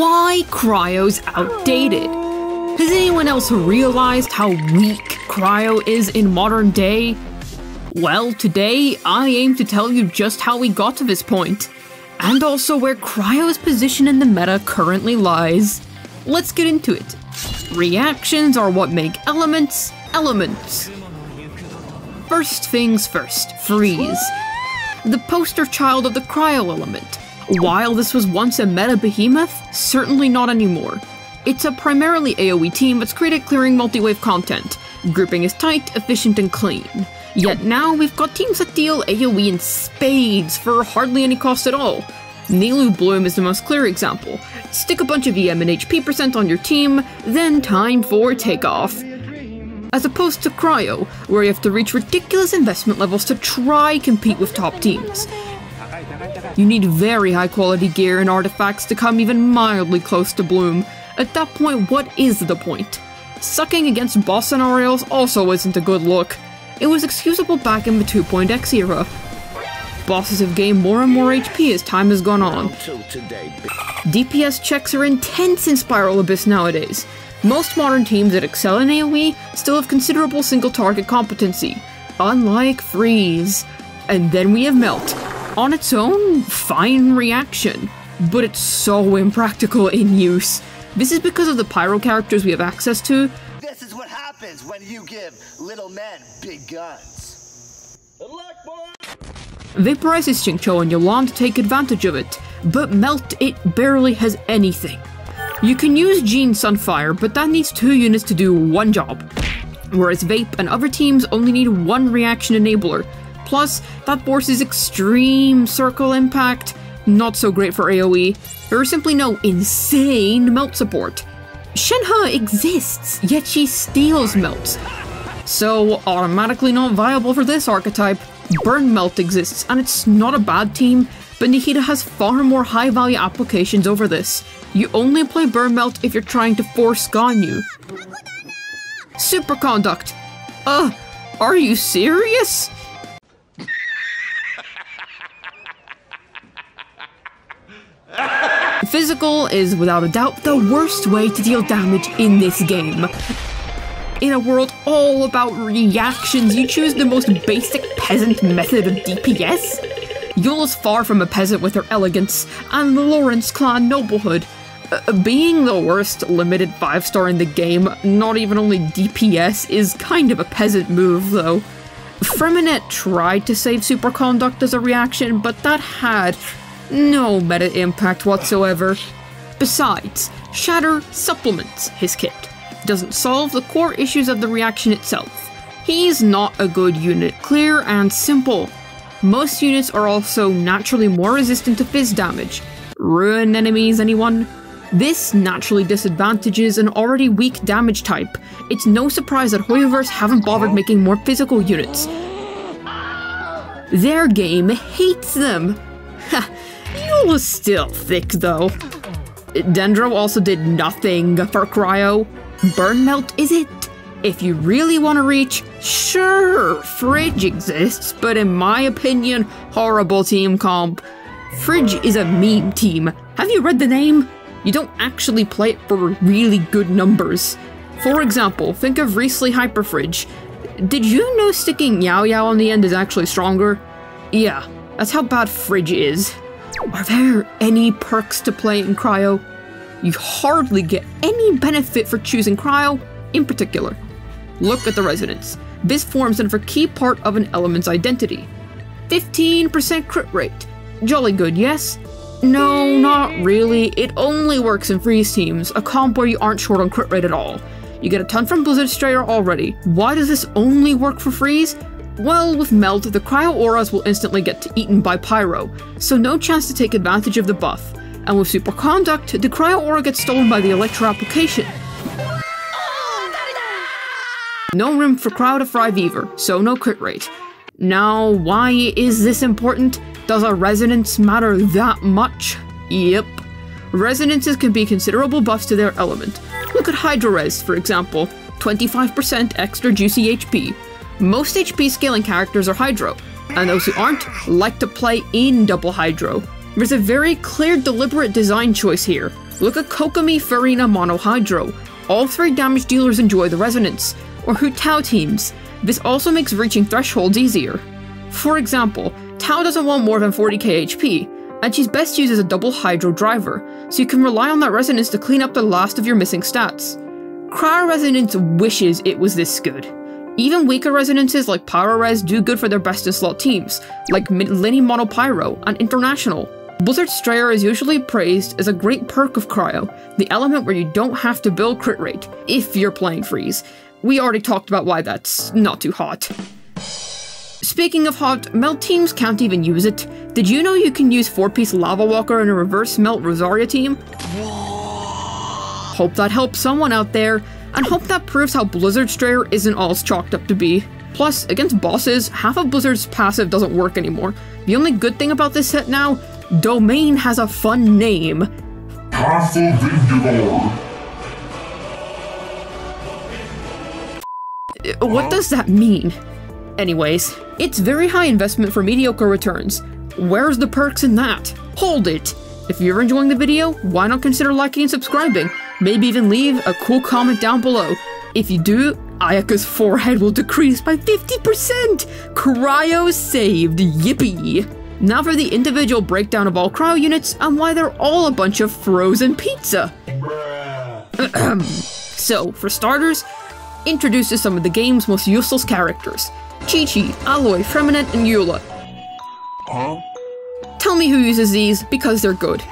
why Cryo's outdated. Has anyone else realized how weak Cryo is in modern day? Well, today I aim to tell you just how we got to this point, and also where Cryo's position in the meta currently lies. Let's get into it. Reactions are what make elements elements. First things first, Freeze. The poster child of the cryo element. While this was once a meta behemoth, certainly not anymore. It's a primarily AoE team that's great at clearing multi-wave content. Grouping is tight, efficient, and clean. Yet now we've got teams that deal AoE in spades for hardly any cost at all. Nilou Bloom is the most clear example. Stick a bunch of EM and HP percent on your team, then time for takeoff as opposed to Cryo, where you have to reach ridiculous investment levels to try compete with top teams. You need very high quality gear and artifacts to come even mildly close to Bloom. At that point, what is the point? Sucking against boss scenarios also isn't a good look. It was excusable back in the 2.x era. Bosses have gained more and more HP as time has gone on. DPS checks are intense in Spiral Abyss nowadays, most modern teams that excel in AoE still have considerable single target competency, unlike Freeze. And then we have Melt. On its own, fine reaction, but it's so impractical in use. This is because of the pyro characters we have access to. This is what happens when you give little men big guns. Good luck, boy! Vaporizes Xingqiu and Yelan to take advantage of it, but Melt it barely has anything. You can use Jean Sunfire, but that needs two units to do one job. Whereas Vape and other teams only need one reaction enabler. Plus, that forces extreme circle impact, not so great for AoE. There is simply no insane melt support. Shenhe exists, yet she steals melts. So, automatically not viable for this archetype. Burn Melt exists, and it's not a bad team, but Nahida has far more high value applications over this. You only play Burn Melt if you're trying to force Ganyu. Superconduct! Uh, are you serious? Physical is without a doubt the worst way to deal damage in this game. In a world all about reactions, you choose the most basic peasant method of DPS? Eula is far from a peasant with her elegance, and the Lawrence clan noblehood. Uh, being the worst limited 5 star in the game, not even only DPS, is kind of a peasant move though. Freminet tried to save Superconduct as a reaction, but that had no meta impact whatsoever. Besides, Shatter supplements his kit, doesn't solve the core issues of the reaction itself. He's not a good unit, clear and simple. Most units are also naturally more resistant to phys damage. Ruin enemies, anyone? This naturally disadvantages an already weak damage type. It's no surprise that Hoyoverse haven't bothered making more physical units. Their game hates them. Ha, Eula is still thick though. Dendro also did nothing for Cryo. Burn Melt is it? If you really want to reach, sure, Fridge exists, but in my opinion, horrible team comp. Fridge is a meme team. Have you read the name? You don't actually play it for really good numbers. For example, think of Wriothesley Hyperfridge. Did you know sticking Yao Yao on the end is actually stronger? Yeah, that's how bad Fridge is. Are there any perks to play in Cryo? You hardly get any benefit for choosing Cryo in particular. Look at the resonance. This forms a key part of an element's identity. 15% crit rate. Jolly good, yes? No, not really. It only works in freeze teams, a comp where you aren't short on crit rate at all. You get a ton from Blizzard Strayer already. Why does this only work for freeze? Well, with Melt, the Cryo Auras will instantly get eaten by Pyro, so no chance to take advantage of the buff. And with Superconduct, the Cryo Aura gets stolen by the Electro application. No room for Cryo to thrive either, so no crit rate. Now, why is this important? Does a resonance matter that much? Yep. Resonances can be considerable buffs to their element. Look at Hydro-Res, for example. 25% extra juicy HP. Most HP scaling characters are Hydro, and those who aren't like to play in double Hydro. There's a very clear deliberate design choice here. Look at Kokomi, Furina, Mono Hydro. All three damage dealers enjoy the resonance. Or Hu Tao teams. This also makes reaching thresholds easier. For example, Tao doesn't want more than 40k HP, and she's best used as a double Hydro driver, so you can rely on that resonance to clean up the last of your missing stats. Cryo Resonance wishes it was this good. Even weaker resonances like Pyro Res do good for their best in slot teams, like Mini Mono Pyro and International. Blizzard Strayer is usually praised as a great perk of Cryo, the element where you don't have to build crit rate, if you're playing Freeze. We already talked about why that's not too hot. Speaking of hot, melt teams can't even use it. Did you know you can use 4-piece Lava Walker in a reverse melt Rosaria team? Hope that helps someone out there, and hope that proves how Blizzard Strayer isn't all it's chalked up to be. Plus, against bosses, half of Blizzard's passive doesn't work anymore. The only good thing about this set now, Domain has a fun name. Uh, what does that mean? Anyways, it's very high investment for mediocre returns. Where's the perks in that? Hold it! If you're enjoying the video, why not consider liking and subscribing? Maybe even leave a cool comment down below. If you do, Ayaka's forehead will decrease by 50%! Cryo saved, yippee! Now for the individual breakdown of all cryo units and why they're all a bunch of frozen pizza. so, for starters, introduces some of the game's most useless characters. Qiqi, Aloy, Freminet, and Eula. Huh? Tell me who uses these, because they're good.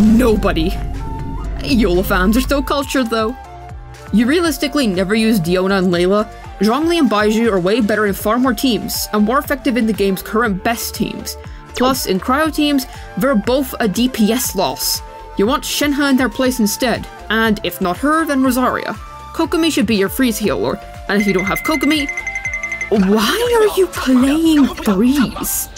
Nobody. Eula fans are still cultured though. You realistically never use Diona and Layla. Zhongli and Baizhu are way better in far more teams, and more effective in the game's current best teams. Plus, in cryo teams, they're both a DPS loss. You want Shenhe in their place instead, and if not her, then Rosaria. Kokomi should be your freeze healer, and if you don't have Kokomi, why are you playing Freeze?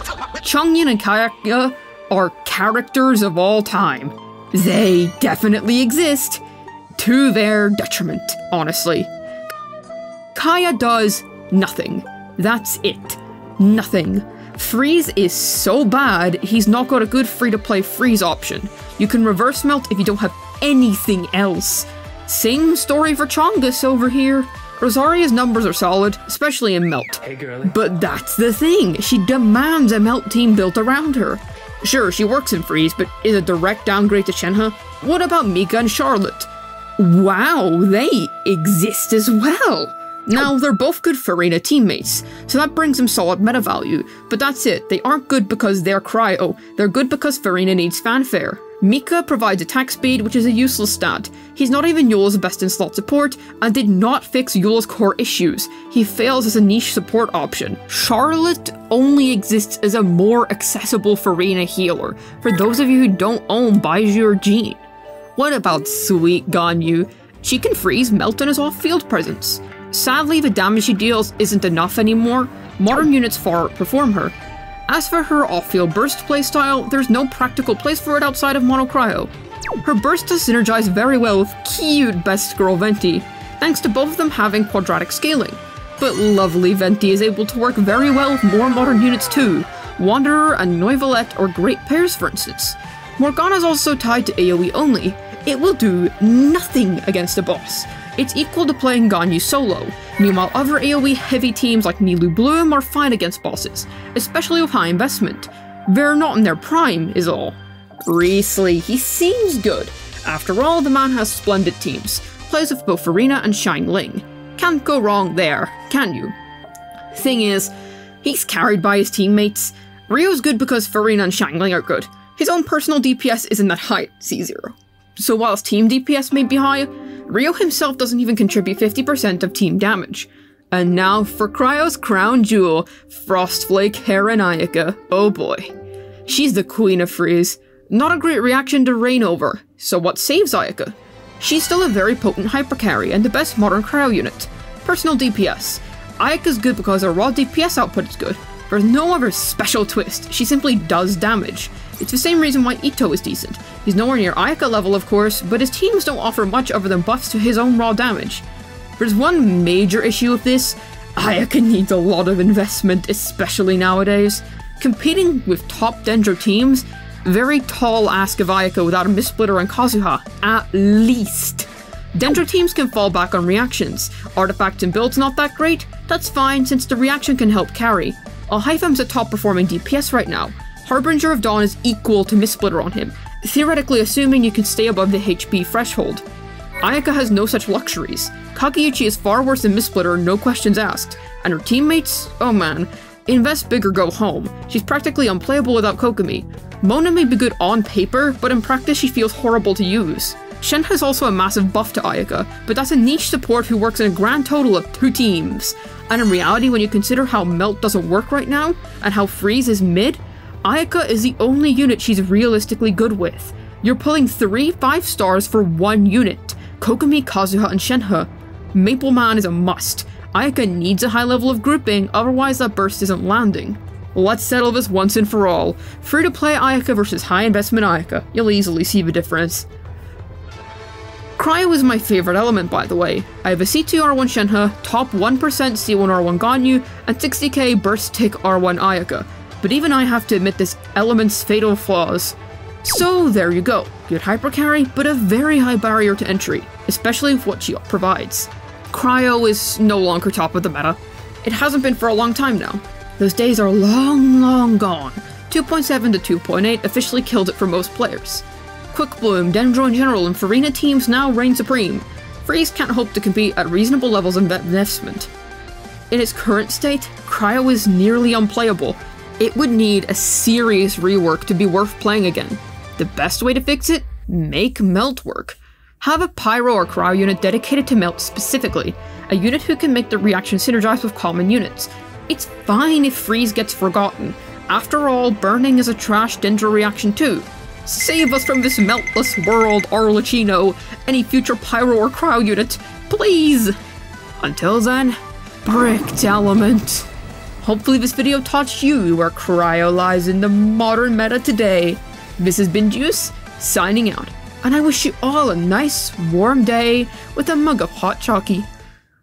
Chongyun and Kaeya are characters of all time. They definitely exist. To their detriment, honestly. Kaeya does nothing. That's it. Nothing. Freeze is so bad, he's not got a good free to play freeze option. You can reverse melt if you don't have anything else. Same story for Chongus over here. Rosaria's numbers are solid, especially in Melt. Hey. But that's the thing, she demands a Melt team built around her. Sure, she works in Freeze, but is a direct downgrade to Shenhe? What about Mika and Charlotte? Wow, they exist as well! Now, oh. they're both good Furina teammates, so that brings them solid meta value, but that's it, they aren't good because they're cryo, they're good because Furina needs fanfare. Mika provides attack speed, which is a useless stat. He's not even Eula's best in slot support, and did not fix Eula's core issues. He fails as a niche support option. Charlotte only exists as a more accessible Furina healer, for those of you who don't own Baizhu or Jean. What about sweet Ganyu? She can freeze Melt on his off-field presence. Sadly, the damage she deals isn't enough anymore. Modern units far outperform her. As for her off-field burst playstyle, there's no practical place for it outside of Mono Cryo. Her burst does synergize very well with cute best girl Venti, thanks to both of them having quadratic scaling. But lovely Venti is able to work very well with more modern units too, Wanderer and Neuvillette are great pairs for instance. Morgana is also tied to AoE only, it will do nothing against a boss. It's equal to playing Ganyu solo. Meanwhile, other AoE heavy teams like Nilou Bloom are fine against bosses, especially with high investment. They're not in their prime, is all. Wriothesley, he seems good. After all, the man has splendid teams. Plays with both Furina and Xiangling. Can't go wrong there, can you? Thing is, he's carried by his teammates. Ryo's good because Furina and Xiangling are good. His own personal DPS isn't that high, C0. So whilst team DPS may be high, Ryo himself doesn't even contribute 50% of team damage. And now for Cryo's crown jewel, Frostflake Heron Ayaka Oh boy. She's the queen of freeze. Not a great reaction to reign over, so what saves Ayaka? She's still a very potent hypercarry and the best modern cryo unit. Personal DPS. Ayaka's good because her raw DPS output is good. There's no other special twist, she simply does damage. It's the same reason why Itto is decent. He's nowhere near Ayaka level, of course, but his teams don't offer much other than buffs to his own raw damage. There's one major issue with this. Ayaka needs a lot of investment, especially nowadays. Competing with top Dendro teams, Very tall ask of Ayaka without a Mist-Splitter and Kazuha, at least. Dendro teams can fall back on reactions. Artifacts and builds not that great? That's fine since the reaction can help carry. Alhaitham's a top performing DPS right now. Harbinger of Dawn is equal to Mist-Splitter on him, theoretically assuming you can stay above the HP threshold. Ayaka has no such luxuries. Kageuchi is far worse than Mist-Splitter, no questions asked. And her teammates? Oh man. Invest big or go home. She's practically unplayable without Kokomi. Mona may be good on paper, but in practice she feels horrible to use. Shen has also a massive buff to Ayaka, but that's a niche support who works in a grand total of two teams. And in reality, when you consider how Melt doesn't work right now, and how Freeze is mid, Ayaka is the only unit she's realistically good with. You're pulling three 5 stars for one unit. Kokomi, Kazuha, and Shenhe. Maple Man is a must. Ayaka needs a high level of grouping, otherwise that burst isn't landing. Let's settle this once and for all. Free to play Ayaka versus high investment Ayaka. You'll easily see the difference. Cryo is my favorite element, by the way. I have a C2 R1 Shenhe, top 1% C1 R1 Ganyu, and 60k burst tick R1 Ayaka. But even I have to admit this element's fatal flaws. So there you go. Good hyper carry, but a very high barrier to entry, especially with what she provides. Cryo is no longer top of the meta. It hasn't been for a long time now. Those days are long, long gone. 2.7 to 2.8 officially killed it for most players. Quick Bloom, Dendro in general, and Furina teams now reign supreme. Freeze can't hope to compete at reasonable levels of investment. In its current state, Cryo is nearly unplayable. It would need a serious rework to be worth playing again. The best way to fix it? Make Melt work. Have a Pyro or Cryo unit dedicated to Melt specifically, a unit who can make the reaction synergize with common units. It's fine if Freeze gets forgotten. After all, Burning is a trash Dendro reaction too. Save us from this meltless world, Arlecchino. Any future Pyro or Cryo unit, please! Until then, Bricked Element. Hopefully this video taught you where Cryo lies in the modern meta today. This has been Juice, signing out, and I wish you all a nice, warm day with a mug of hot chalky.